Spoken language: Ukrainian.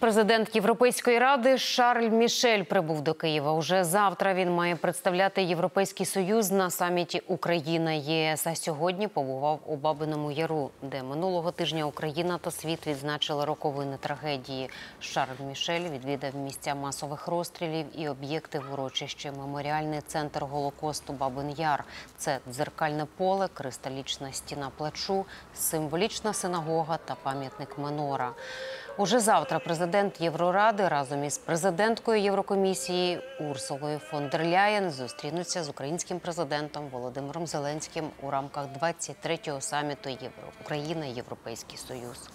Президент Європейської ради Шарль Мішель прибув до Києва. Уже завтра він має представляти Європейський союз на саміті Україна ЄС. А сьогодні побував у Бабиному Яру, де минулого тижня Україна та світ відзначили роковини трагедії. Шарль Мішель відвідав місця масових розстрілів і об'єкти в урочищі. Меморіальний центр Голокосту Бабин Яр. Це дзеркальне поле, кристалічна стіна плачу, символічна синагога та пам'ятник Менора. Уже завтра президент Євроради разом із президенткою Єврокомісії Урсулою фон дер Ляєн зустрінуться з українським президентом Володимиром Зеленським у рамках 23-го саміту Євро Україна Європейський Союз.